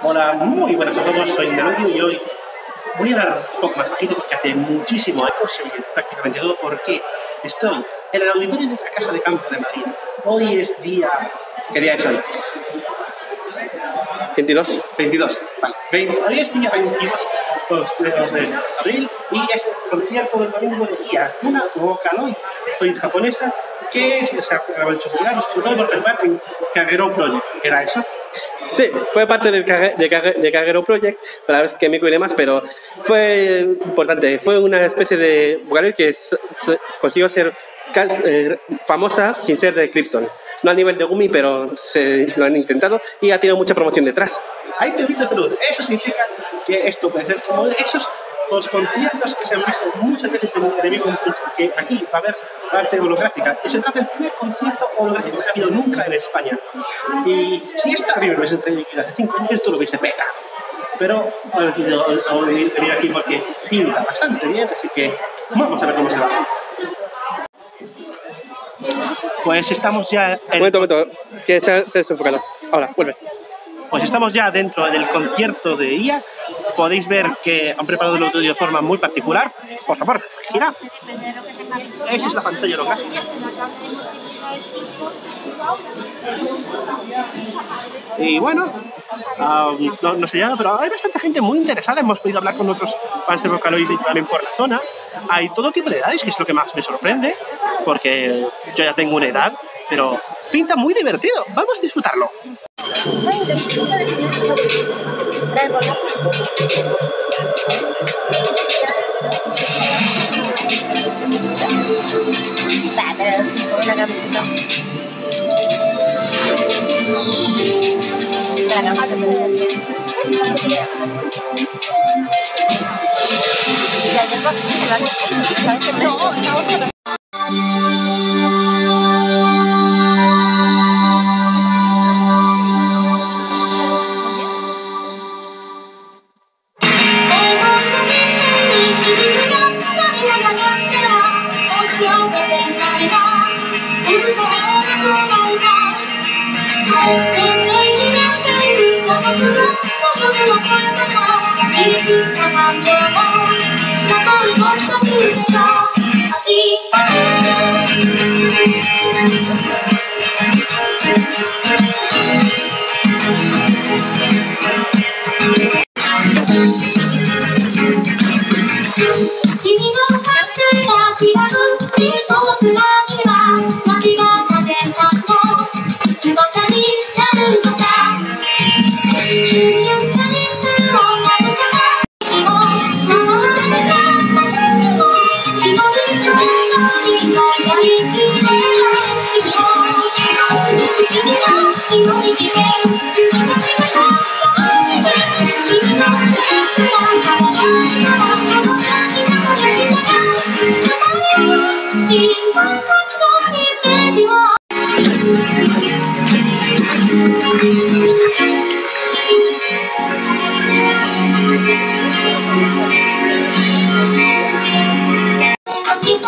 Hola, muy buenas a todos, soy Nelodio y hoy voy a hablar un poco más bajito porque hace muchísimo eco, se oye prácticamente todo, porque estoy en el auditorio de la Casa de Campo de Madrid. Hoy es día... ¿Qué día es hoy? 22. 22. Vale. 20, hoy es día 22 de abril y es el concierto del domingo de día. Una Vocaloid, soy japonesa, que es, o sea, hecho popular, sobre todo en Kagero Project. ¿Era eso? Sí, fue parte del de, de Kagero Project, para ver que me cuide más, pero fue importante. Fue una especie de Vocaloid que consiguió ser eh, famosa sin ser de Krypton. No al nivel de Gumi, pero se lo han intentado y ha tenido mucha promoción detrás. Hay teoritas de luz. Eso significa que esto puede ser como esos los conciertos que se han visto muchas veces mi concierto, que aquí va a haber arte holográfica. Y se trata del primer concierto holográfico que ha habido nunca en España. Y si esta a mí me hubiese traído aquí hace cinco años, esto lo hubiese peta. Pero he decidido venir aquí porque pinta bastante bien, así que vamos a ver cómo se va. Pues estamos ya en momento, momento, que se se. Ahora, vuelve. Pues estamos ya dentro del concierto de IA. Podéis ver que han preparado el audio de forma muy particular. Por favor, gira. Esa es la pantalla holográfica. Y bueno, no, no sé ya, pero hay bastante gente muy interesada. Hemos podido hablar con otros fans de Vocaloid también por la zona. Hay todo tipo de edades, que es lo que más me sorprende, porque yo ya tengo una edad, pero pinta muy divertido. Vamos a disfrutarlo. đây một lúc bạn tôi là không là được giờ nó bắt nó bắt nó bắt nó bắt nó bắt nó bắt nó bắt nó bắt nó bắt nó bắt nó bắt nó bắt nó bắt nó bắt ve bien. Y ayer lo hice, la dejé, ¿sabes qué? No, la otra. 君の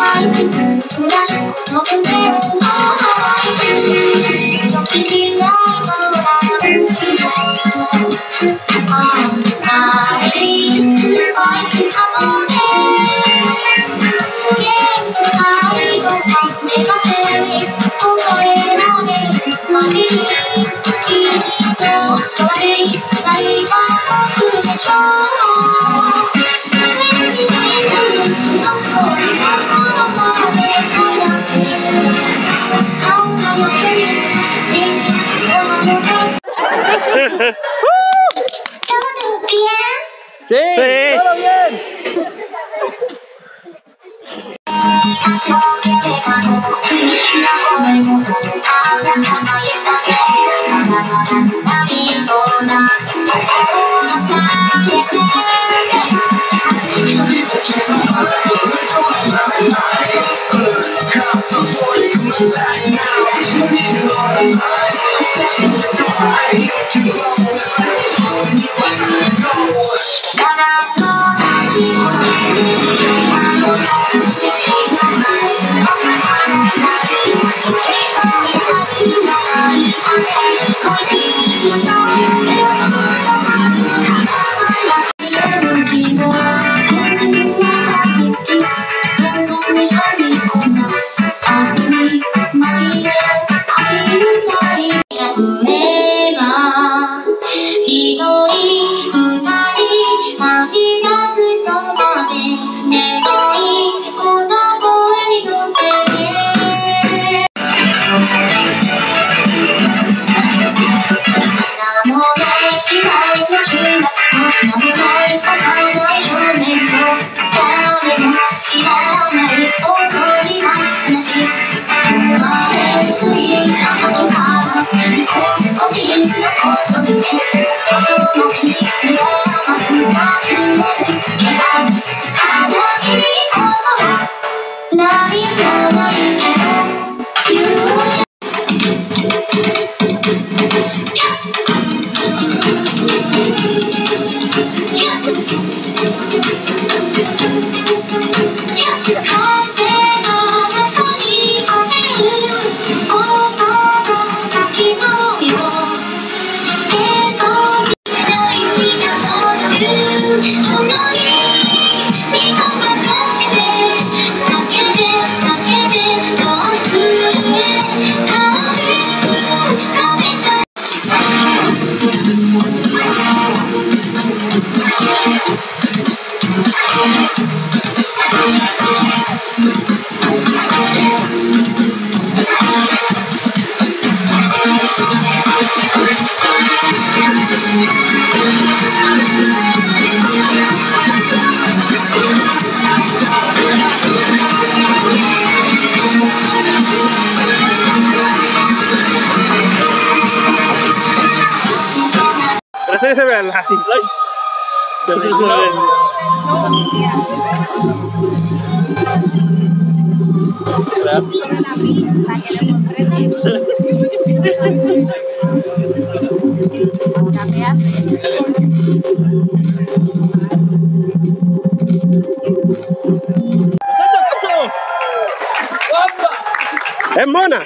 書きたい人物フラッシュこの胸を乾いて予期し Thank you. Pero eso ya se ve en la ¡Es mona!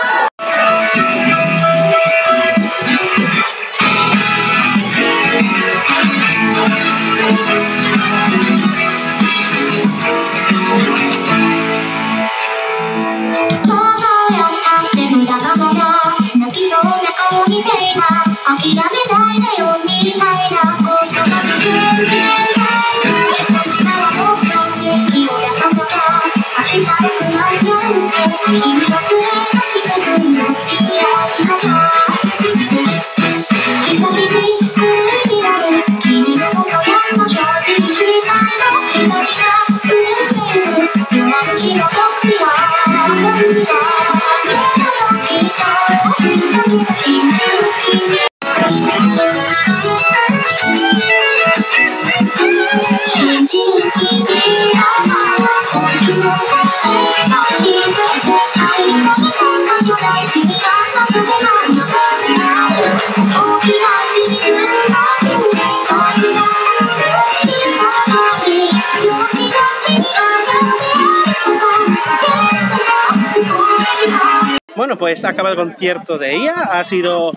君。Bueno, pues acaba el concierto de ella, ha sido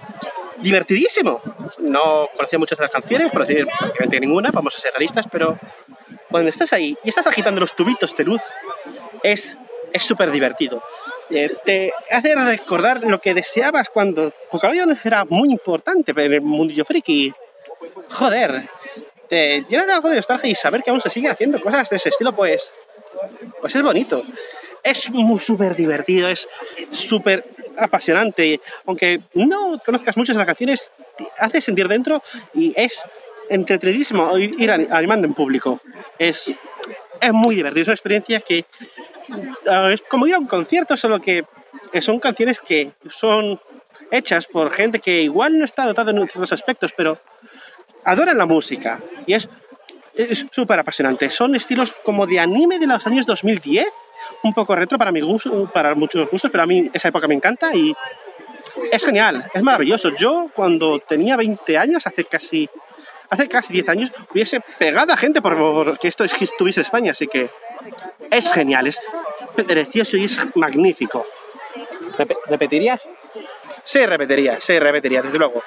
divertidísimo. No conocía muchas de las canciones, por decir prácticamente ninguna, vamos a ser realistas, pero cuando estás ahí y estás agitando los tubitos de luz, es es súper divertido. Eh, te hace recordar lo que deseabas cuando cabello era muy importante en el mundillo friki. Joder, te llena de algo de nostalgia y saber que aún se siguen haciendo cosas de ese estilo, pues, pues es bonito. Es muy súper divertido, es súper apasionante. Aunque no conozcas muchas de las canciones, te hace sentir dentro y es entretenidísimo ir, animando en público. Es, es muy divertido, es una experiencia que es como ir a un concierto, solo que son canciones que son hechas por gente que igual no está dotada en otros aspectos, pero adoran la música y es súper apasionante. Son estilos como de anime de los años 2010, un poco retro para mi gusto, para muchos gustos, pero a mí esa época me encanta y es genial, es maravilloso. Yo cuando tenía 20 años, hace casi hace casi 10 años, hubiese pegado a gente por, por que esto es que estuviese en España, así que es genial, es precioso y es magnífico. Repe- ¿Repetirías? Sí, repetiría, sí, repetiría, desde luego.